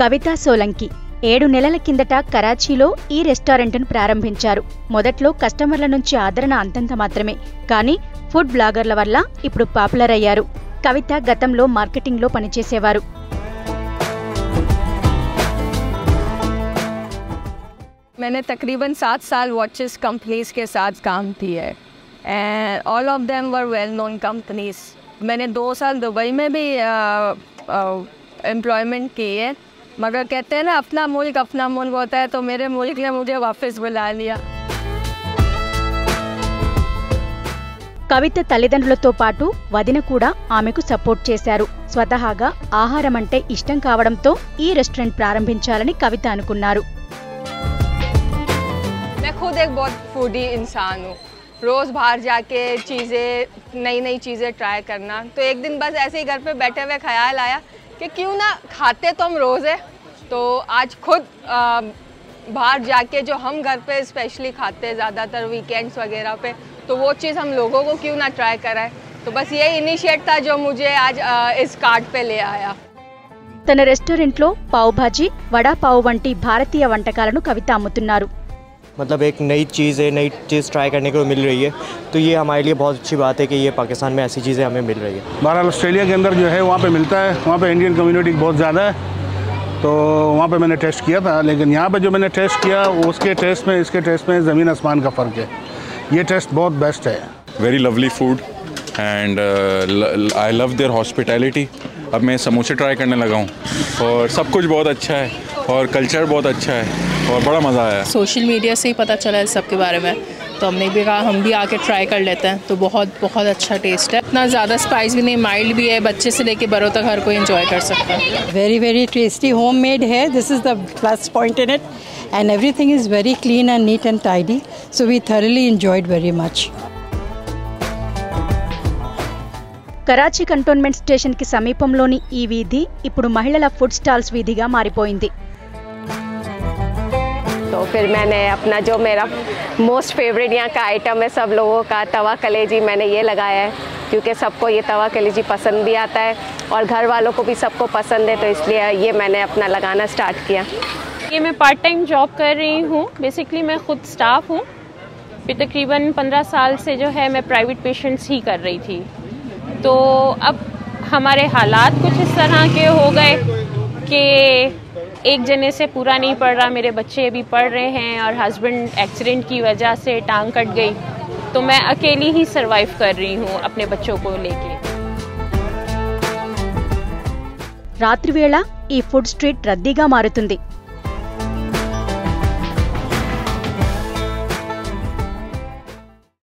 కవిత సోలంకి ఏడు నెలల కిందట కరాచీలో ఈ రెస్టారెంట్ను ప్రారంభించారు మొదట్లో కస్టమర్ల నుంచి ఆదరణ అంతంత మాత్రమే కానీ ఫుడ్ బ్లాగర్ల వల్ల ఇప్పుడు పాపులర్ అయ్యారు కవిత గతంలో మార్కెటింగ్లో పనిచేసేవారు मैंने तकरीबन सात साल वॉचेस कंपनीज के साथ काम किया है and all of them were well known companies मैंने दो साल दुबई में भी एम्प्लॉयमेंट की है मगर कहते हैं ना अपना मुल्क अपना मुल्क होता है तो मेरे मुल्क ने मुझे वापस बुला लिया కవిత తల్లిదండ్రులతో పాటు వదిన కూడా ఆమెకు సపోర్ట్ చేశారు స్వతహాగా ఆహారం అంటే ఇష్టం కావడంతో ఈ రెస్టారెంట్ ప్రారంభించాలని కవిత అనుకున్నారు मैं खुद एक बहुत फूडी इंसान हूँ रोज़ बाहर जाके चीज़ें नई नई चीज़ें ट्राई करना तो एक दिन बस ऐसे ही घर पे बैठे हुए ख्याल आया कि क्यों ना खाते तो हम रोज़ है तो आज खुद आ, बाहर जाके जो हम घर पे स्पेशली खाते हैं ज़्यादातर वीकेंड्स वगैरह पे तो वो चीज़ हम लोगों को क्यों ना ट्राई कराए तो बस ये इनिशिएट था जो मुझे आज आ, इस कार्ड पे ले आया తన రెస్టారెంట్లో పావు భాజీ వడా పావు వంటి భారతీయ వంటకాలను కవిత అమ్ముతున్నారు मतलब एक नई चीज़ है नई चीज़ ट्राई करने को मिल रही है। तो ये हमारे लिए बहुत अच्छी बात है कि ये पाकिस्तान में ऐसी चीज़ें हमें मिल रही है। बहरहाल ऑस्ट्रेलिया के अंदर जो है वहाँ पे मिलता है। वहाँ पे इंडियन कम्युनिटी बहुत ज़्यादा है। तो वहाँ पे मैंने टेस्ट किया था। लेकिन यहाँ पे जो मैंने टेस्ट किया उसके टेस्ट में इसके टेस्ट में ज़मीन आसमान का फ़र्क है। ये टेस्ट बहुत बेस्ट है। Very lovely food and I love their hospitality. अब मैं समोसे ट्राई करने लगा हूँ। और सब कुछ बहुत अच्छा है और कल्चर बहुत अच्छा है और बड़ा मज़ा आया। सोशल मीडिया से ही पता चला है सब के बारे में। तो हमने भी कहा हम भी आके ट्राई कर लेते हैं। तो बहुत बहुत अच्छा टेस्ट है। इतना ज़्यादा स्पाइस भी नहीं माइल्ड भी है। बच्चे से लेके बड़ों तक हर कोई इंजॉय कर सकता है। Very very very tasty homemade है। This is the plus point in it. And everything is very clean and neat and tidy. So we thoroughly enjoyed very much. Karachi cantonment station కి సమీపంలోని ఈ వీధి ఇప్పుడు మహిళల ఫుడ్ స్టాల్స్ వీధిగా మారిపోయింది तो फिर मैंने अपना जो मेरा मोस्ट फेवरेट यहाँ का आइटम है सब लोगों का तवा कलेजी मैंने ये लगाया है क्योंकि सबको ये तवा कलेजी पसंद भी आता है और घर वालों को भी सबको पसंद है तो इसलिए ये मैंने अपना लगाना स्टार्ट किया ये मैं पार्ट टाइम जॉब कर रही हूँ बेसिकली मैं खुद स्टाफ हूँ फिर तकरीबन पंद्रह साल से जो है मैं प्राइवेट पेशेंट्स ही कर रही थी तो अब हमारे हालात कुछ इस तरह के हो गए कि एक जने से पूरा नहीं पड़ रहा मेरे बच्चे अभी पढ़ रहे हैं और हस्बैंड एक्सीडेंट की वजह से टांग कट गई तो मैं अकेली ही सरवाइव कर रही हूँ अपने बच्चों को लेके రాత్రివేళ ఈ ఫుడ్ స్ట్రీట్ రద్దీగా మారుతుంది